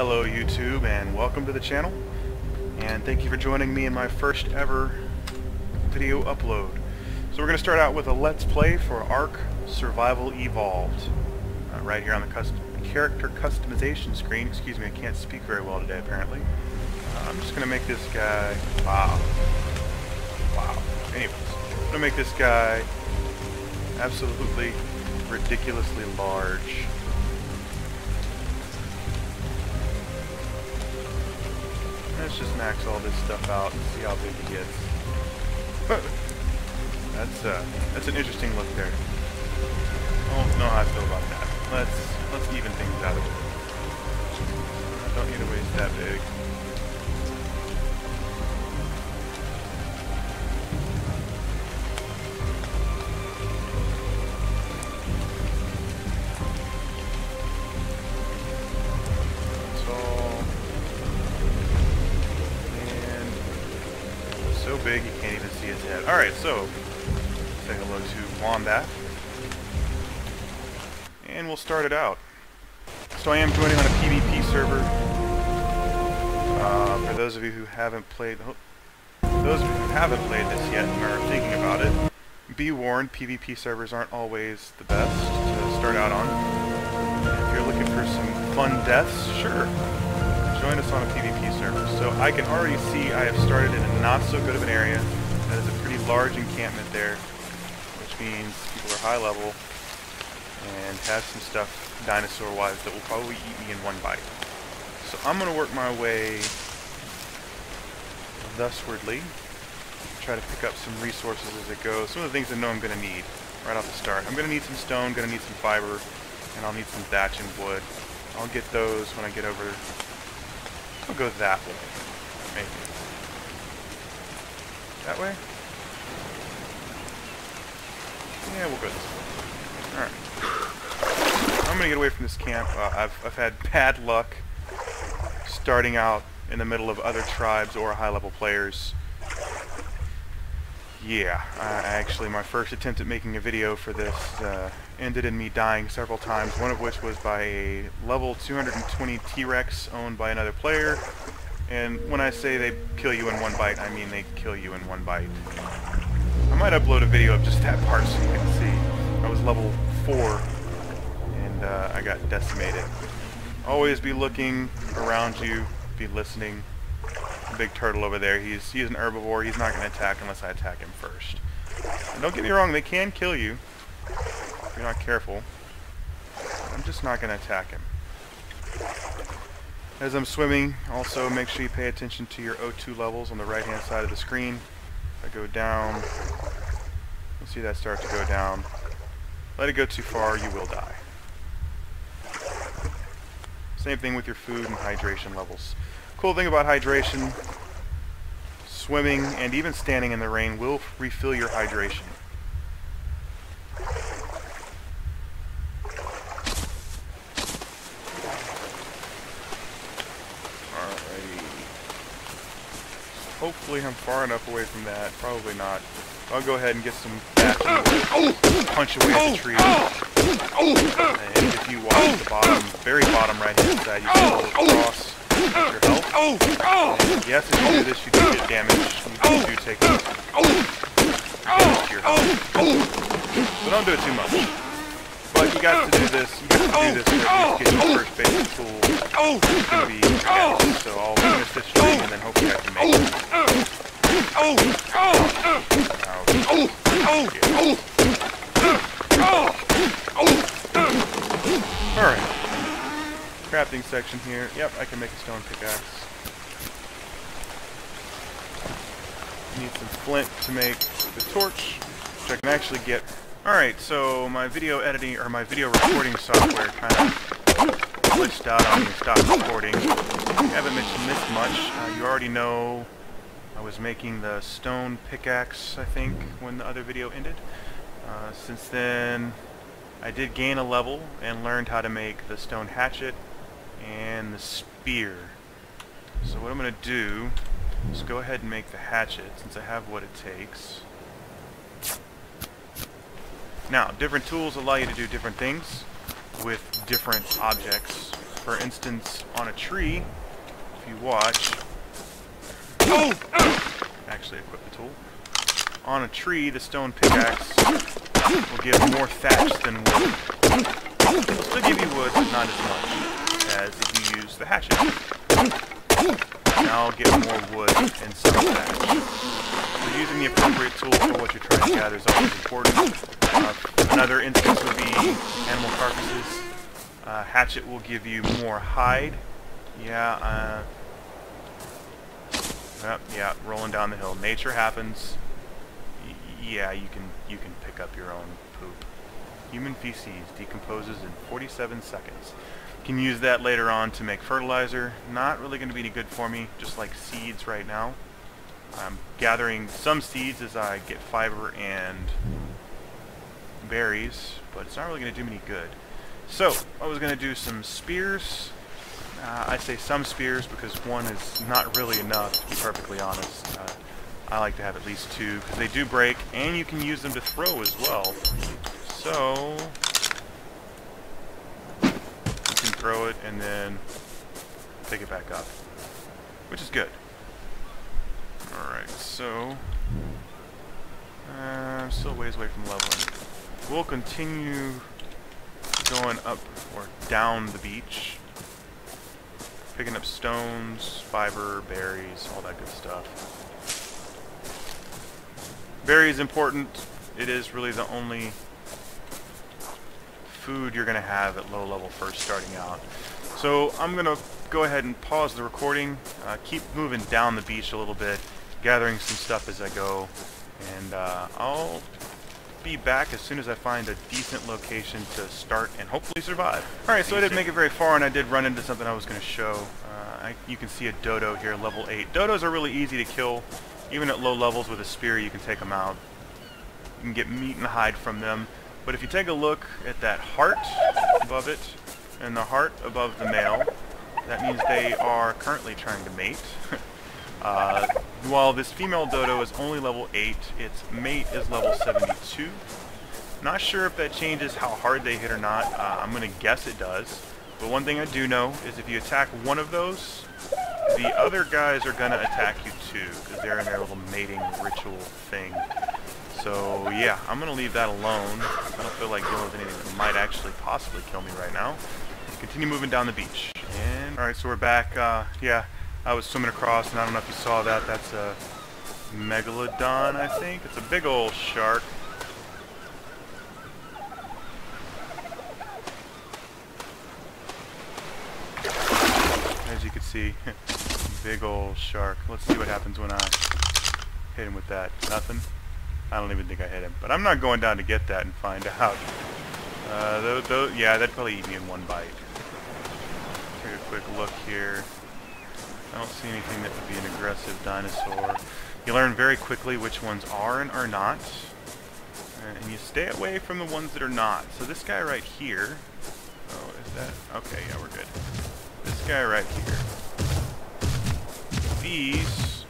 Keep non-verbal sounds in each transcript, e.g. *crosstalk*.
Hello YouTube and welcome to the channel and thank you for joining me in my first ever video upload. So we're going to start out with a let's play for Ark Survival Evolved uh, right here on the custom character customization screen. Excuse me, I can't speak very well today apparently. Uh, I'm just going to make this guy... Wow. Wow. Anyways, I'm going to make this guy absolutely ridiculously large. Let's just max all this stuff out and see how big it gets. *laughs* that's uh, that's an interesting look there. I don't know how I feel about that. Let's let's even things out a bit. I don't need a waist that big. So say hello to Wombat. And we'll start it out. So I am joining on a PvP server. Uh, for those of you who haven't played, those of you who haven't played this yet and are thinking about it, be warned, PvP servers aren't always the best to start out on. If you're looking for some fun deaths, sure, join us on a PvP server. So I can already see I have started in a not so good of an area. That is a pretty large encampment there, which means people are high level and have some stuff dinosaur-wise that will probably eat me in one bite. So I'm going to work my way thuswardly, try to pick up some resources as it goes. Some of the things I know I'm going to need right off the start. I'm going to need some stone, going to need some fiber, and I'll need some thatch and wood. I'll get those when I get over I'll go that way. Maybe. That way? Yeah, we'll go this way. Alright. I'm gonna get away from this camp. Uh, I've, I've had bad luck starting out in the middle of other tribes or high-level players. Yeah, actually, my first attempt at making a video for this uh, ended in me dying several times, one of which was by a level 220 T-Rex owned by another player. And when I say they kill you in one bite, I mean they kill you in one bite. I might upload a video of just that part so you can see. I was level 4, and uh, I got decimated. Always be looking around you, be listening. The big turtle over there, he's, he's an herbivore, he's not going to attack unless I attack him first. And don't get me wrong, they can kill you if you're not careful. I'm just not going to attack him. As I'm swimming, also make sure you pay attention to your O2 levels on the right hand side of the screen. If I go down, you'll see that start to go down. Let it go too far, you will die. Same thing with your food and hydration levels. Cool thing about hydration, swimming and even standing in the rain will refill your hydration. Alrighty. Hopefully I'm far enough away from that. Probably not. I'll go ahead and get some punch away at the tree. And if you watch the bottom, very bottom right hand side, you can roll across your health. And yes, if you do this, you do get damage. You do take damage to your health. So don't do it too much. But you got to do this, you got to do this to get your first basic tool. It's be sketchy. So I'll finish this tree and then hopefully I can make it. Alright. Crafting section here. Yep, I can make a stone pickaxe. Need some flint to make the torch, which I can actually get. Alright, so my video editing, or my video recording software kind of glitched out on me, stopped recording. I haven't this much. Uh, you already know I was making the stone pickaxe, I think, when the other video ended. Uh, since then, I did gain a level and learned how to make the stone hatchet and the spear. So what I'm going to do is go ahead and make the hatchet, since I have what it takes. Now, different tools allow you to do different things with different objects. For instance, on a tree, if you watch... Oh! Actually, equip the tool. On a tree, the stone pickaxe will give more thatch than wood. It'll still give you wood, but not as much as if you use the hatchet. Now I'll get more wood and some thatch. So using the appropriate tool for what you're trying to gather is always important. Uh, another instance would be animal carcasses. Uh, hatchet will give you more hide. Yeah, uh, Yep, yeah, rolling down the hill. Nature happens. Y yeah, you can you can pick up your own poop. Human feces decomposes in 47 seconds. Can use that later on to make fertilizer. Not really going to be any good for me, just like seeds right now. I'm gathering some seeds as I get fiber and berries, but it's not really going to do me any good. So, I was going to do some spears. Uh, I say some spears because one is not really enough, to be perfectly honest. Uh, I like to have at least two, because they do break, and you can use them to throw as well. So, throw it and then pick it back up, which is good. Alright, so, uh, I'm still ways away from leveling. We'll continue going up or down the beach picking up stones, fiber, berries, all that good stuff. Berries important. It is really the only food you're going to have at low level first starting out. So I'm going to go ahead and pause the recording, uh, keep moving down the beach a little bit, gathering some stuff as I go, and uh, I'll be back as soon as I find a decent location to start and hopefully survive. Alright, so I didn't make it very far and I did run into something I was going to show. Uh, I, you can see a dodo here, level 8. Dodos are really easy to kill. Even at low levels with a spear you can take them out. You can get meat and hide from them. But if you take a look at that heart above it and the heart above the male, that means they are currently trying to mate. *laughs* Uh, while this female dodo is only level 8, its mate is level 72. Not sure if that changes how hard they hit or not. Uh, I'm going to guess it does. But one thing I do know is if you attack one of those, the other guys are going to attack you too, because they're in their little mating ritual thing. So yeah, I'm to leave that alone. I don't feel like dealing with anything that might actually possibly kill me right now. Continue moving down the beach. And Alright, so we're back. Uh, yeah, I was swimming across, and I don't know if you saw that. That's a megalodon, I think. It's a big old shark. As you can see, *laughs* big old shark. Let's see what happens when I hit him with that. Nothing? I don't even think I hit him. But I'm not going down to get that and find out. Uh, yeah, that'd probably eat me in one bite. Take a quick look here. I don't see anything that would be an aggressive dinosaur. You learn very quickly which ones are and are not. And you stay away from the ones that are not. So this guy right here... Oh, is that... Okay, yeah, we're good. This guy right here. These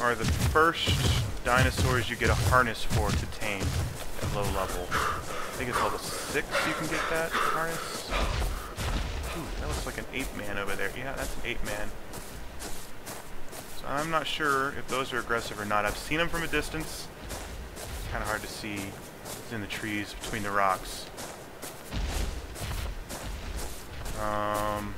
are the first dinosaurs you get a harness for to tame at low level. I think it's level 6 you can get that harness. Ooh, that looks like an ape man over there. Yeah, that's an ape man. So I'm not sure if those are aggressive or not. I've seen them from a distance. It's kind of hard to see. It's in the trees between the rocks. Um,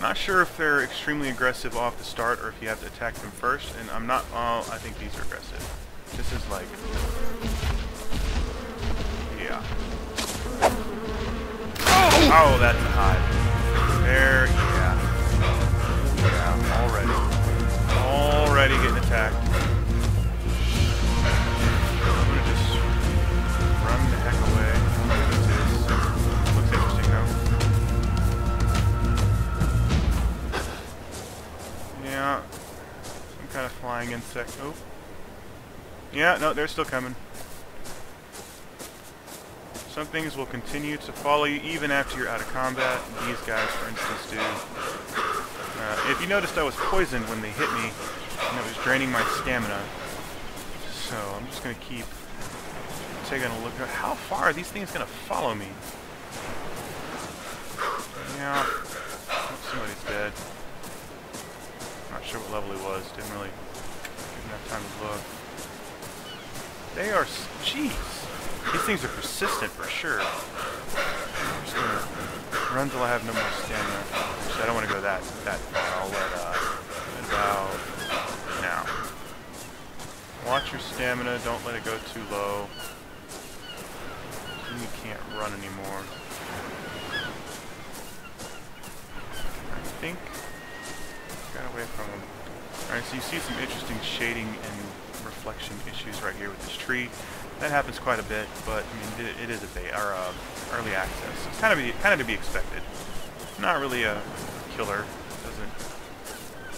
not sure if they're extremely aggressive off the start or if you have to attack them first. And I'm not... Oh, I think these are aggressive. This is like... Yeah. Oh, that's a hive. There, yeah. Yeah, already. Already getting attacked. insect. Oh. Yeah, no, they're still coming. Some things will continue to follow you even after you're out of combat. These guys, for instance, do. Uh, if you noticed, I was poisoned when they hit me, and it was draining my stamina. So I'm just going to keep taking a look. How far are these things going to follow me? Yeah. Oh, somebody's dead. Not sure what level he was. Didn't really that time to look. They are... Jeez. These things are persistent for sure. I'm just gonna run till I have no more stamina. I don't want to go that that far. I'll let, uh, about now. Watch your stamina. Don't let it go too low. You can't run anymore. I think... Got away from him. Alright, so you see some interesting shading and reflection issues right here with this tree. That happens quite a bit, but I mean, it, it is a beta or uh, early access. It's kind of be, kind of to be expected. Not really a killer. Doesn't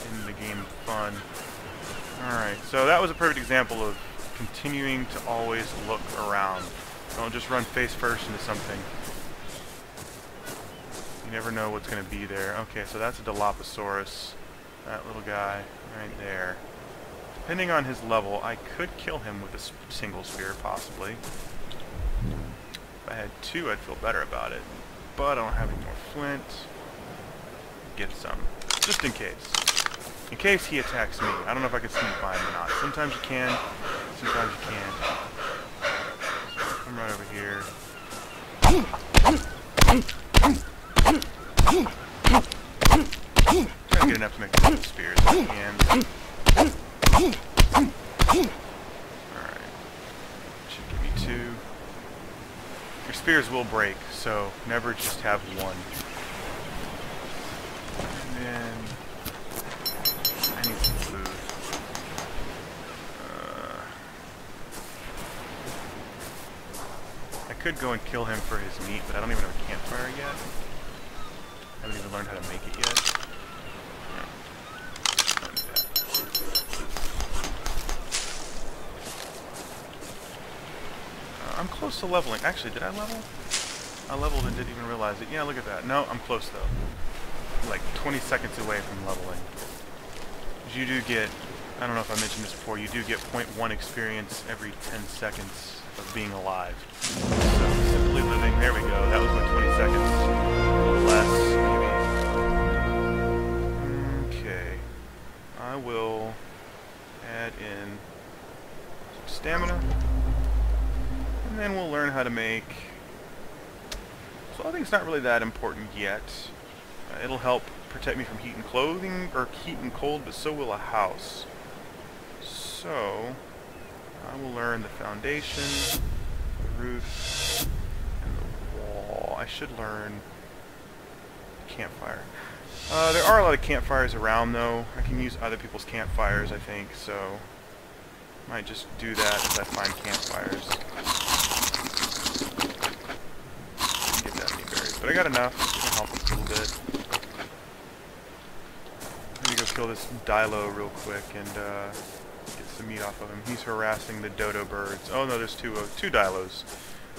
end the game fun. All right, so that was a perfect example of continuing to always look around. Don't just run face first into something. You never know what's going to be there. Okay, so that's a Dilophosaurus. That little guy right there. Depending on his level, I could kill him with a single spear, possibly. If I had two, I'd feel better about it. But I don't have any more flint. Get some. Just in case. In case he attacks me. I don't know if I can sneak by him or not. Sometimes you can, sometimes you can't. Come right over here. Try to make couple spears if I can. Alright. Should give me two. Your spears will break, so never just have one. And then I need some food. Uh, I could go and kill him for his meat, but I don't even have a campfire yet. I haven't even learned how to make it yet. No. Don't do that. Uh, I'm close to leveling. Actually, did I level? I leveled and didn't even realize it. Yeah, look at that. No, I'm close though. Like 20 seconds away from leveling. You do get, I don't know if I mentioned this before, you do get 0.1 experience every 10 seconds of being alive. So, simply living, there we go. That was my 20 seconds. Less, maybe. Okay. I will add in some stamina. And then we'll learn how to make... So I think it's not really that important yet. Uh, it'll help protect me from heat and clothing, or heat and cold, but so will a house. So, I will learn the foundation, the roof, and the wall. I should learn campfire. Uh, there are a lot of campfires around, though. I can use other people's campfires, I think, so... Might just do that as I find campfires. Get that many berries. But I got enough to help us a little bit. Let me go kill this Dilo real quick and uh, get some meat off of him. He's harassing the dodo birds. Oh no, there's two uh, two Dilos.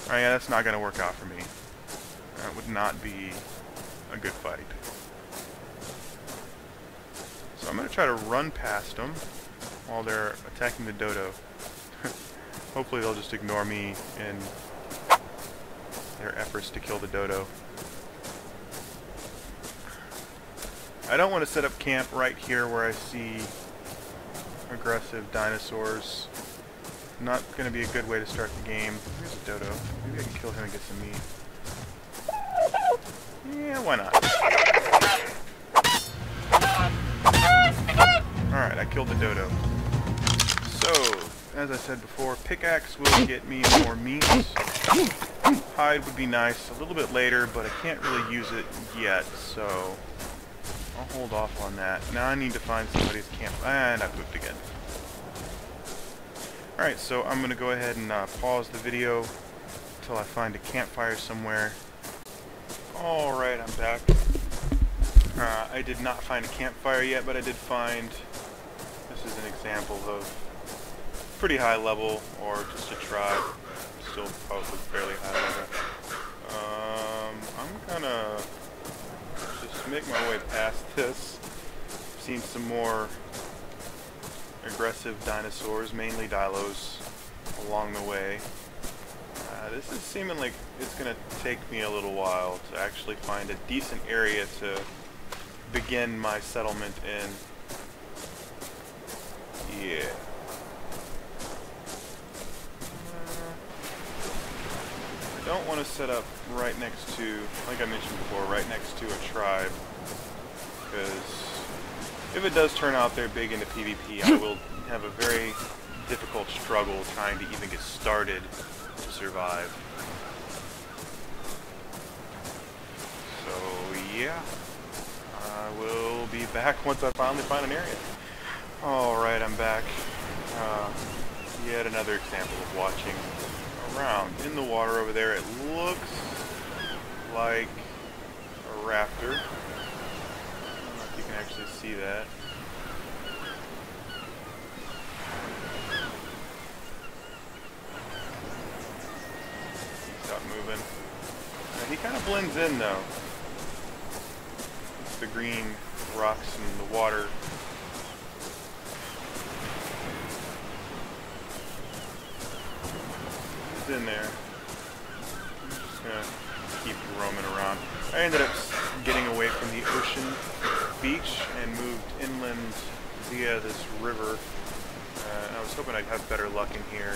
Alright, yeah, that's not going to work out for me. That would not be a good fight. So I'm going to try to run past them while they're attacking the dodo. *laughs* Hopefully they'll just ignore me in their efforts to kill the dodo. I don't want to set up camp right here where I see aggressive dinosaurs. Not going to be a good way to start the game. Here's a dodo. Maybe I can kill him and get some meat. Yeah, why not? Alright, I killed the dodo. As I said before, pickaxe will get me more meat. Hide would be nice a little bit later, but I can't really use it yet, so... I'll hold off on that. Now I need to find somebody's camp. And I pooped again. Alright, so I'm going to go ahead and uh, pause the video until I find a campfire somewhere. Alright, I'm back. Uh, I did not find a campfire yet, but I did find... This is an example of pretty high level, or just a tribe. Still probably fairly high level. Um, I'm gonna just make my way past this. Seen some more aggressive dinosaurs, mainly Dilos, along the way. Uh, this is seeming like it's to take me a little while to actually find a decent area to begin my settlement in. Yeah. Don't want to set up right next to, like I mentioned before, right next to a tribe. Because if it does turn out they're big into PvP, I *laughs* will have a very difficult struggle trying to even get started to survive. So yeah, I will be back once I finally find an area. Alright, I'm back. Uh, yet another example of watching around. In the water over there, it looks like a raptor. I don't know if you can actually see that. Stop moving. Now, he kind of blends in though. It's the green rocks and the water in there. Just gonna keep roaming around. I ended up getting away from the ocean beach and moved inland via this river. Uh, I was hoping I'd have better luck in here.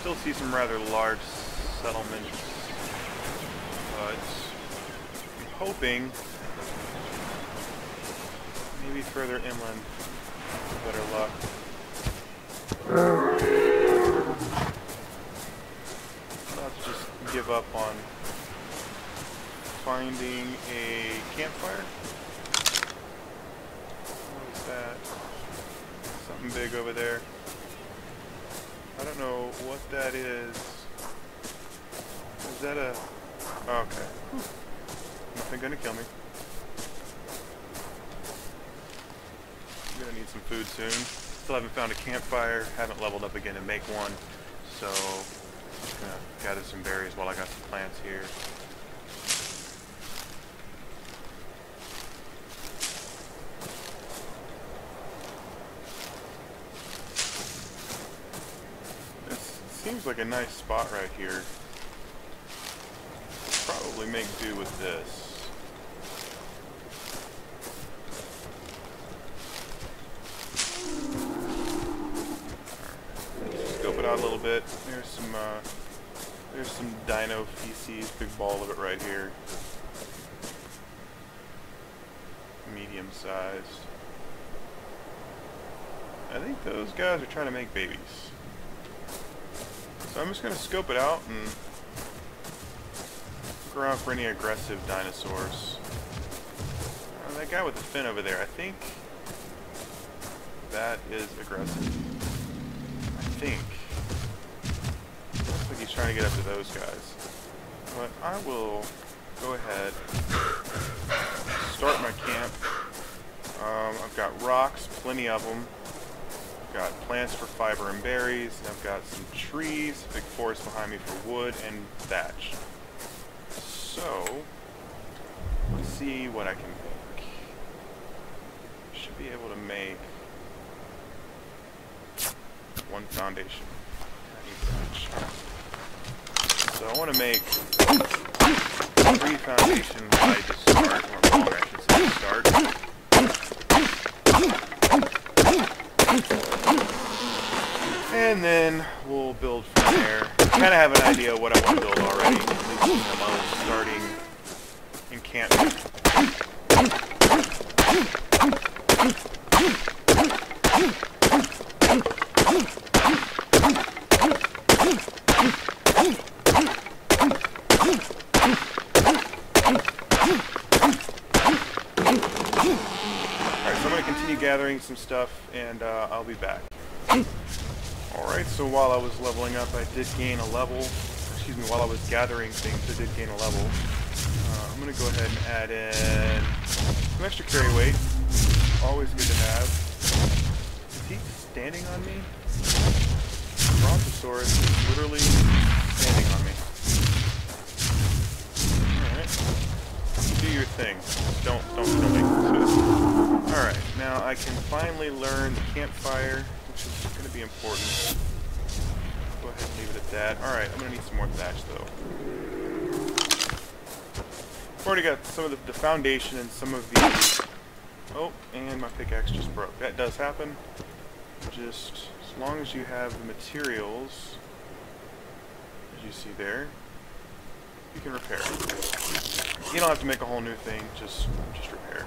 Still see some rather large settlements, but I'm hoping maybe further inland better luck. Give up on finding a campfire. What is that? Something big over there. I don't know what that is. Is that a... Oh, okay. Hmm. Nothing gonna kill me. I'm gonna need some food soon. Still haven't found a campfire, haven't leveled up again to make one, so just gonna gather some berries while I got some plants here. This seems like a nice spot right here. Probably make do with this. Scope it out a little bit. There's some uh, there's some dino feces, big ball of it right here. Medium size. I think those guys are trying to make babies. So I'm just going to scope it out and look around for any aggressive dinosaurs. Uh, that guy with the fin over there, I think that is aggressive. I think he's trying to get up to those guys. But I will go ahead, start my camp. Um, I've got rocks, plenty of them. I've got plants for fiber and berries. I've got some trees, big forest behind me for wood and thatch. So, let's see what I can make. Should be able to make one foundation. So I want to make three foundations by the start, or long I should say start. And then we'll build from there. I kind of have an idea of what I want to build already, at least starting encampment. gathering some stuff, and uh, I'll be back. Alright, so while I was leveling up, I did gain a level. Excuse me, while I was gathering things, I did gain a level. Uh, I'm going to go ahead and add in some extra carry weight. Always good to have. Is he standing on me? Brontosaurus is literally standing on me. Alright. Do your thing. Don't, don't, don't make it Alright, now I can finally learn the campfire, which is going to be important. Go ahead and leave it at that. Alright, I'm going to need some more thatch, though. I've already got some of the, the foundation and some of the... Oh, and my pickaxe just broke. That does happen. Just as long as you have the materials, as you see there, you can repair. You don't have to make a whole new thing, just just repair.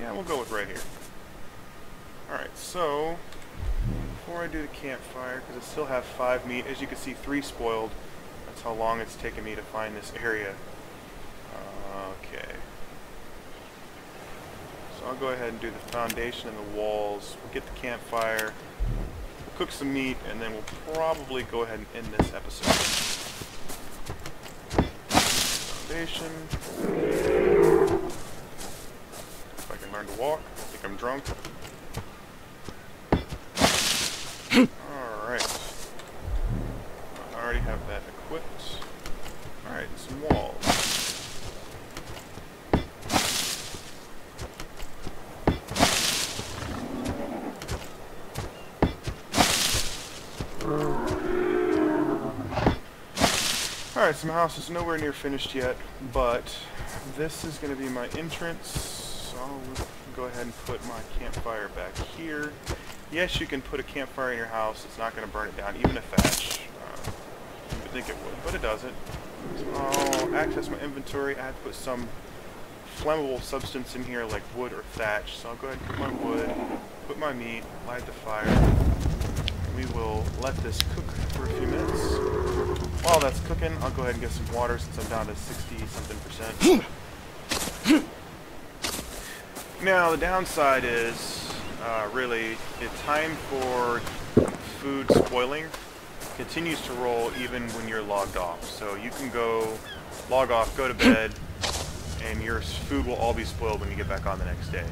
yeah, we'll go with right here. Alright, so before I do the campfire, because I still have five meat, as you can see, three spoiled. That's how long it's taken me to find this area. Okay. So I'll go ahead and do the foundation and the walls. We'll get the campfire. We'll cook some meat, and then we'll probably go ahead and end this episode. Foundation. Learn to walk. I think I'm drunk. Alright. I already have that equipped. Alright, some walls. Alright, so my house is nowhere near finished yet, but this is going to be my entrance. So go ahead and put my campfire back here. Yes, you can put a campfire in your house. It's not going to burn it down, even a thatch. Uh, you would think it would, but it doesn't. So I'll access my inventory. I have to put some flammable substance in here like wood or thatch. So I'll go ahead and put my wood, put my meat, light the fire. We will let this cook for a few minutes. While that's cooking, I'll go ahead and get some water since I'm down to 60 something percent. *clears throat* now, the downside is, uh, really, the time for food spoiling continues to roll even when you're logged off. So you can go log off, go to bed, and your food will all be spoiled when you get back on the next day.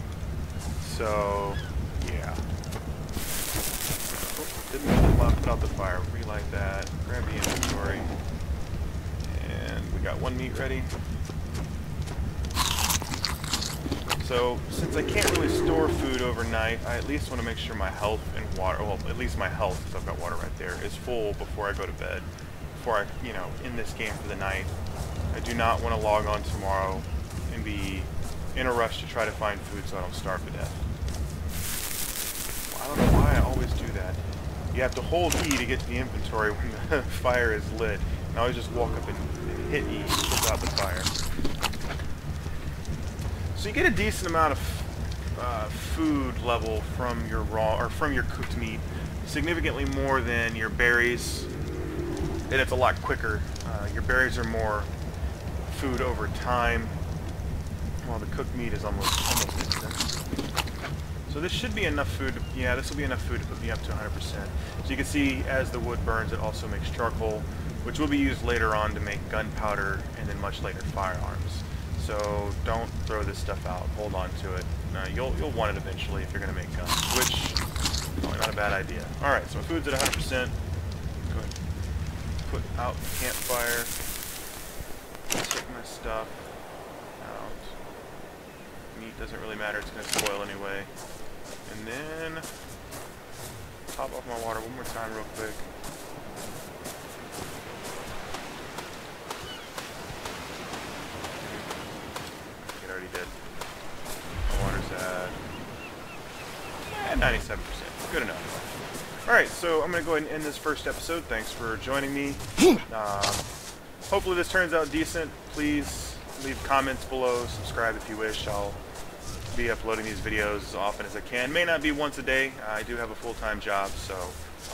So, yeah. Didn't mean to out the fire. Relight that. Grab the inventory. And we got one meat ready. So, since I can't really store food overnight, I at least want to make sure my health and water, well, at least my health, because I've got water right there, is full before I go to bed. Before I, you know, in this game for the night. I do not want to log on tomorrow and be in a rush to try to find food so I don't starve to death. I don't know why I always do that. You have to hold E to get to the inventory when the *laughs* fire is lit. And I always just walk up and hit E to put out the fire. So you get a decent amount of uh, food level from your raw or from your cooked meat, significantly more than your berries, and it's a lot quicker. Uh, your berries are more food over time, while the cooked meat is almost almost instant. So this should be enough food, to, yeah, this will be enough food to put me up to 100%. So you can see as the wood burns, it also makes charcoal, which will be used later on to make gunpowder and then much later firearms. So don't throw this stuff out, hold on to it. You'll, you'll want it eventually if you're going to make guns, which, probably not a bad idea. Alright, so my food's at 100%. Go ahead put out the campfire. Take my stuff out. Meat doesn't really matter, it's going to spoil anyway. And then top off my water one more time real quick. It already did. My water's at 97%. Good enough. Alright, so I'm going to go ahead and end this first episode. Thanks for joining me. Um, hopefully this turns out decent. Please leave comments below. Subscribe if you wish. I'll be uploading these videos as often as I can. May not be once a day. I do have a full-time job, so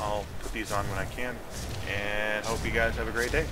I'll put these on when I can. And hope you guys have a great day.